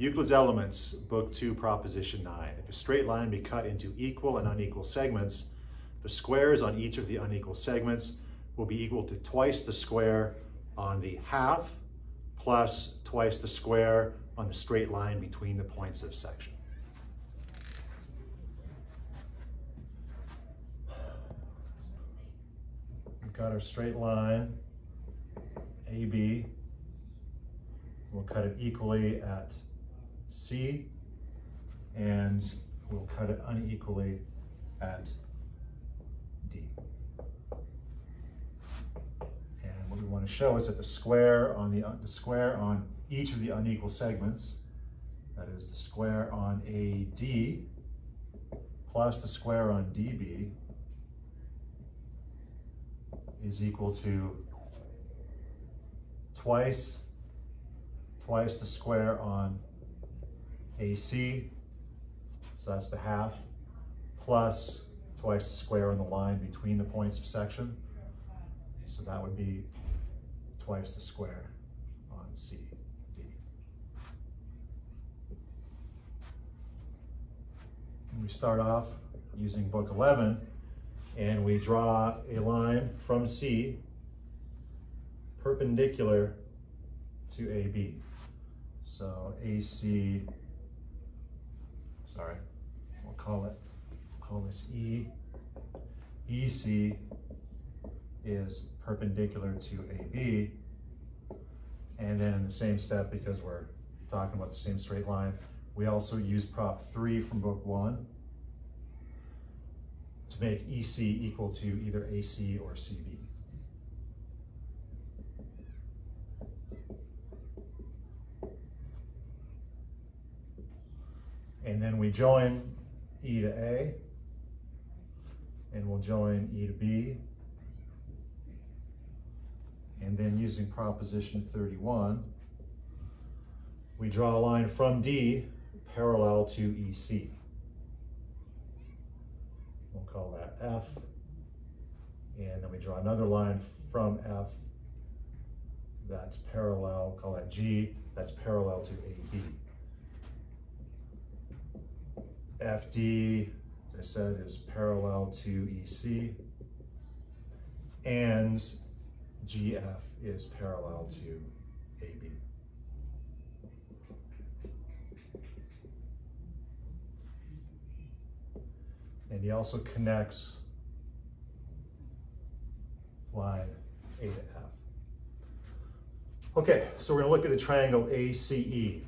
Euclid's Elements, Book 2, Proposition 9. If a straight line be cut into equal and unequal segments, the squares on each of the unequal segments will be equal to twice the square on the half plus twice the square on the straight line between the points of section. We've got our straight line, AB. We'll cut it equally at C, and we'll cut it unequally at D. And what we want to show is that the square on the, the square on each of the unequal segments, that is the square on AD plus the square on DB is equal to twice, twice the square on AC, so that's the half, plus twice the square on the line between the points of section. So that would be twice the square on CD. we start off using book 11 and we draw a line from C perpendicular to AB. So AC, sorry, we'll call it, we'll call this E. EC is perpendicular to AB. And then in the same step, because we're talking about the same straight line, we also use prop three from book one to make EC equal to either AC or CB. And then we join E to A, and we'll join E to B. And then using proposition 31, we draw a line from D parallel to EC. We'll call that F. And then we draw another line from F that's parallel, call that G, that's parallel to AB. FD, as I said, is parallel to EC, and GF is parallel to AB. And he also connects line A to F. Okay, so we're gonna look at the triangle ACE.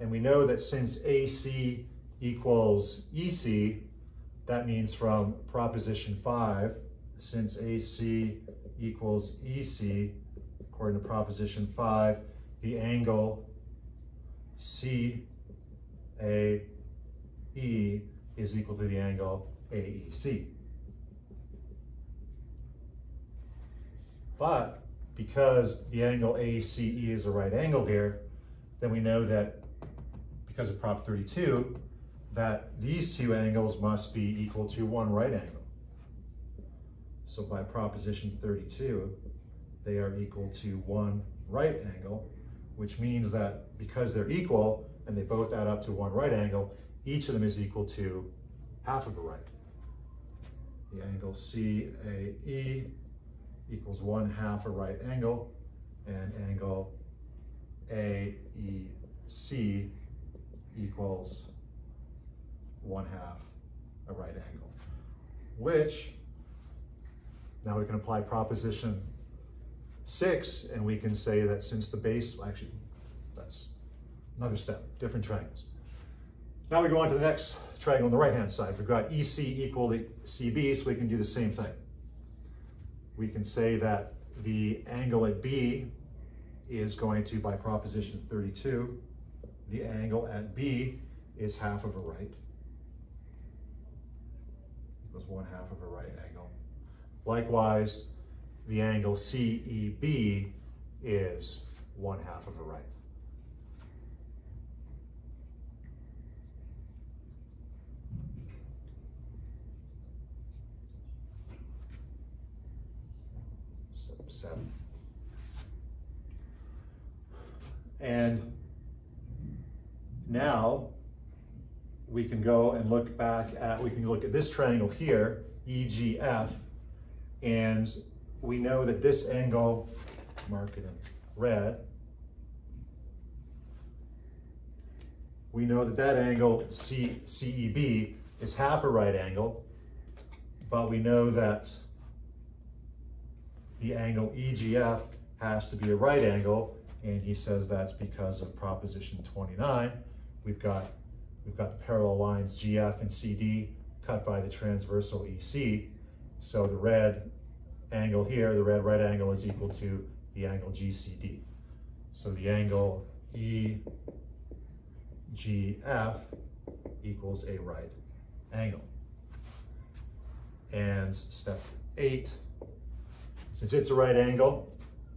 And we know that since AC equals EC, that means from proposition five, since AC equals EC, according to proposition five, the angle CAE is equal to the angle AEC. But because the angle ACE is a right angle here, then we know that because of Prop 32, that these two angles must be equal to one right angle. So by proposition 32, they are equal to one right angle, which means that because they're equal and they both add up to one right angle, each of them is equal to half of a right. The angle CAE equals one half a right angle, and angle AEC equals one half a right angle, which now we can apply proposition six and we can say that since the base, actually, that's another step, different triangles. Now we go on to the next triangle on the right-hand side. We've got EC equal to CB, so we can do the same thing. We can say that the angle at B is going to, by proposition 32, the angle at B is half of a right. Equals one half of a right angle. Likewise, the angle CEB is one half of a right. seven. And now we can go and look back at, we can look at this triangle here, EGF, and we know that this angle, mark it in red, we know that that angle C, CEB is half a right angle, but we know that the angle EGF has to be a right angle, and he says that's because of proposition 29. We've got, we've got the parallel lines GF and CD cut by the transversal EC. So the red angle here, the red right angle is equal to the angle GCD. So the angle EGF equals a right angle. And step eight, since it's a right angle,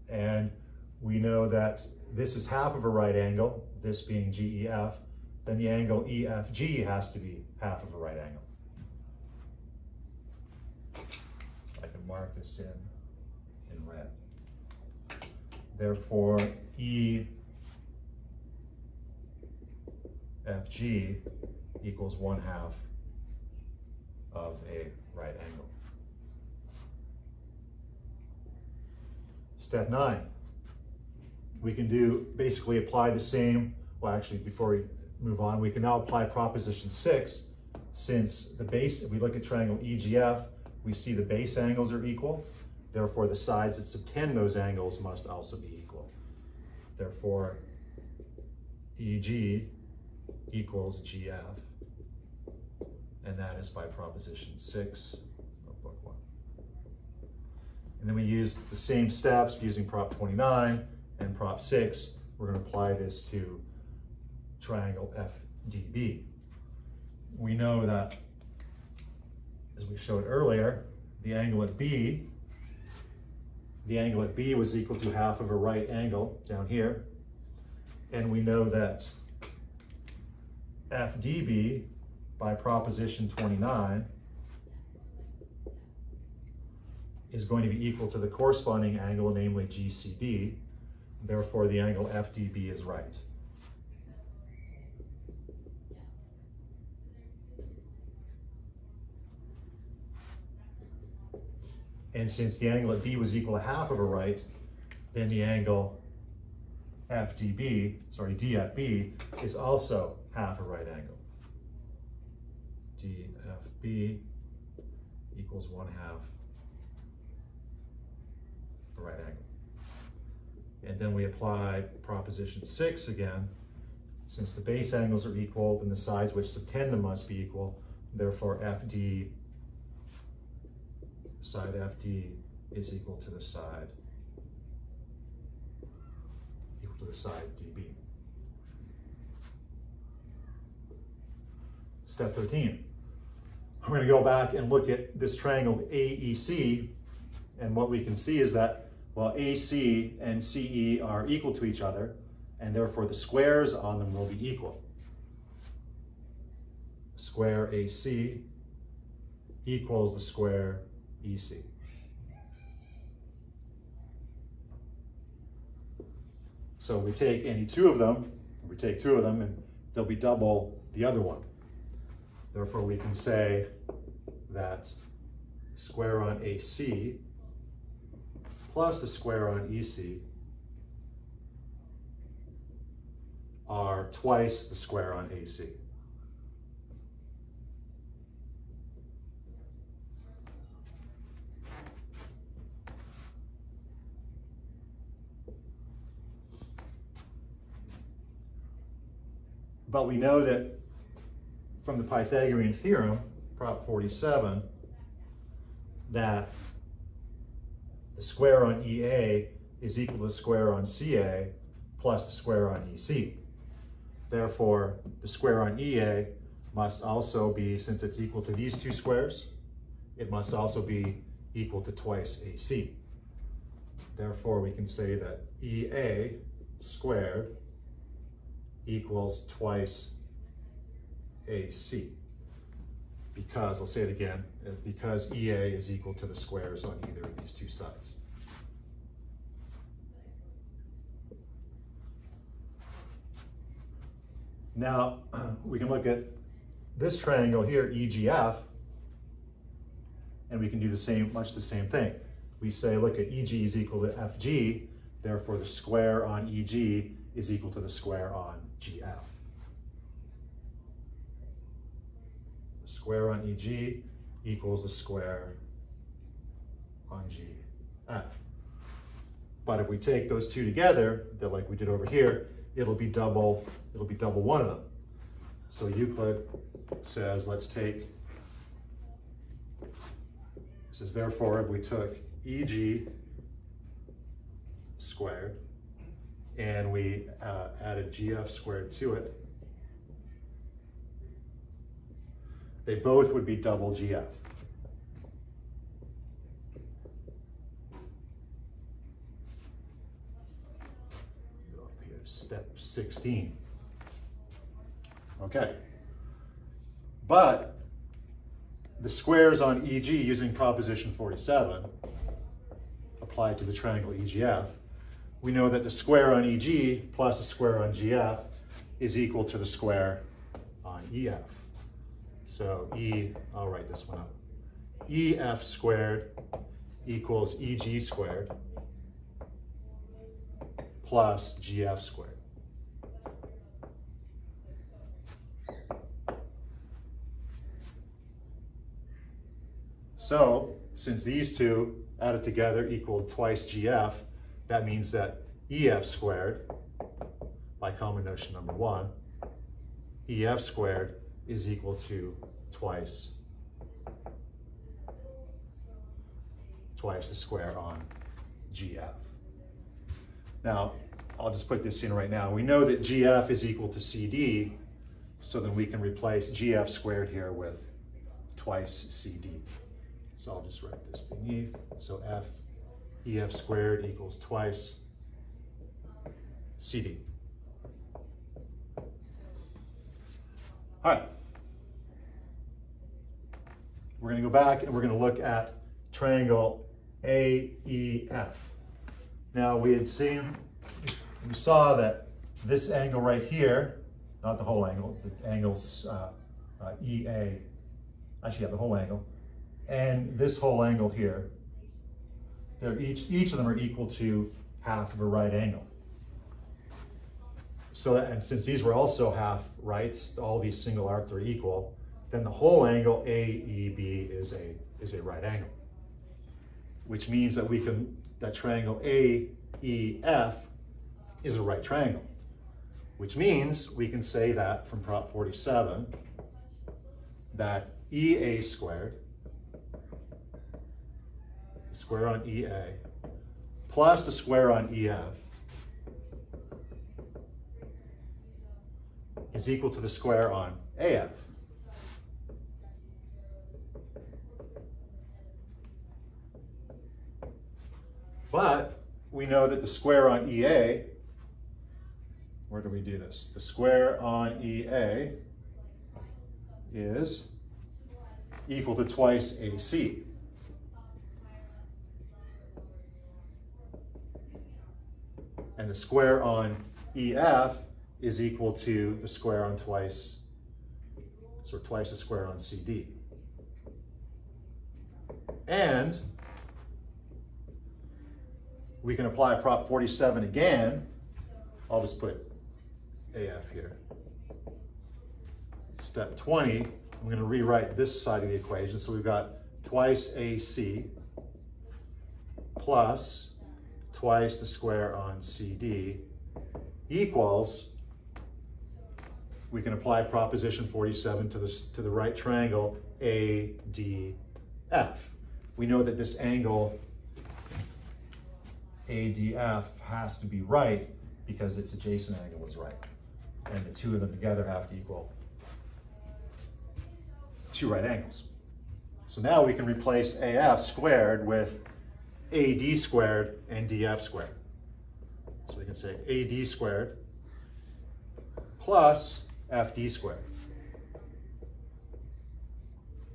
and we know that this is half of a right angle, this being GEF, then the angle EFG has to be half of a right angle. I can mark this in, in red. Therefore, EFG equals one half of a right angle. Step nine, we can do, basically apply the same, well actually before we move on, we can now apply proposition six, since the base, if we look at triangle EGF, we see the base angles are equal, therefore the sides that subtend those angles must also be equal. Therefore, EG equals GF, and that is by proposition six of book one. And then we use the same steps using prop 29 and prop 6. We're going to apply this to triangle FDB. We know that, as we showed earlier, the angle at B, the angle at B was equal to half of a right angle down here. And we know that FDB by proposition 29 is going to be equal to the corresponding angle, namely GCD. Therefore, the angle FDB is right. And since the angle at B was equal to half of a right, then the angle FDB, sorry, DFB, is also half a right angle. DFB equals one half a right angle. And then we apply proposition six again. Since the base angles are equal, then the sides which subtend them must be equal. Therefore, FD, side FD is equal to the side, equal to the side DB. Step 13. We're going to go back and look at this triangle AEC, and what we can see is that well, AC and CE are equal to each other, and therefore the squares on them will be equal. Square AC equals the square EC. So we take any two of them, we take two of them, and they'll be double the other one. Therefore, we can say that square on AC plus the square on EC are twice the square on AC. But we know that from the Pythagorean theorem, Prop 47, that the square on EA is equal to the square on CA plus the square on EC. Therefore, the square on EA must also be, since it's equal to these two squares, it must also be equal to twice AC. Therefore, we can say that EA squared equals twice AC. Because, I'll say it again, because EA is equal to the squares on either of these two sides. Now, we can look at this triangle here, EGF, and we can do the same, much the same thing. We say, look at EG is equal to FG, therefore the square on EG is equal to the square on GF. The square on EG equals the square on GF. But if we take those two together, like we did over here, it'll be double, it'll be double one of them. So Euclid says, let's take, says therefore if we took EG squared and we uh, added GF squared to it, they both would be double GF. step 16. Okay. But the squares on EG using proposition 47 applied to the triangle EGF, we know that the square on EG plus the square on GF is equal to the square on EF. So E, I'll write this one up. EF squared equals EG squared plus GF squared. So since these two added together equal twice GF, that means that EF squared, by common notion number one, EF squared is equal to twice, twice the square on GF. Now, I'll just put this in right now. We know that GF is equal to CD, so then we can replace GF squared here with twice CD. So I'll just write this beneath. So F EF squared equals twice CD. All right. We're going to go back and we're going to look at triangle AEF. Now we had seen, we saw that this angle right here, not the whole angle, the angles uh, uh, EA, actually yeah, the whole angle, and this whole angle here, they're each, each of them are equal to half of a right angle. So, that, and since these were also half rights, all these single arcs are equal, then the whole angle AEB is a, is a right angle. Which means that we can, that triangle AEF is a right triangle. Which means we can say that from Prop 47, that EA squared square on EA, plus the square on EF is equal to the square on AF. But we know that the square on EA, where do we do this? The square on EA is equal to twice AC. And the square on EF is equal to the square on twice, so twice the square on CD. And we can apply Prop 47 again. I'll just put AF here. Step 20, I'm going to rewrite this side of the equation. So we've got twice AC plus twice the square on CD equals, we can apply proposition 47 to, this, to the right triangle ADF. We know that this angle ADF has to be right because its adjacent angle is right. And the two of them together have to equal two right angles. So now we can replace AF squared with AD squared and DF squared. So we can say AD squared plus FD squared.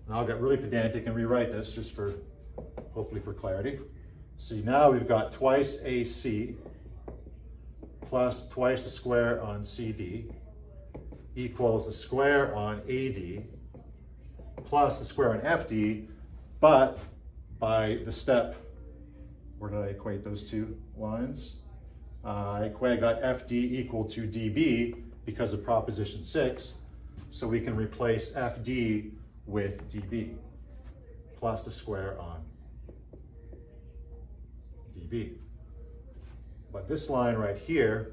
Now I'll get really pedantic and rewrite this just for, hopefully for clarity. See now we've got twice AC plus twice the square on CD equals the square on AD plus the square on FD, but by the step, where did I equate those two lines? Uh, I equate, got FD equal to DB because of proposition six, so we can replace FD with DB plus the square on DB. But this line right here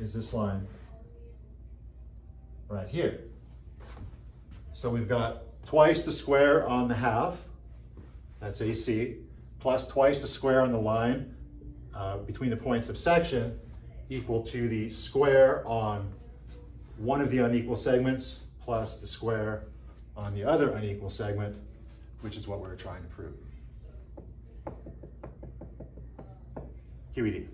is this line right here. So we've got twice the square on the half, that's AC, plus twice the square on the line uh, between the points of section equal to the square on one of the unequal segments plus the square on the other unequal segment, which is what we're trying to prove. QED.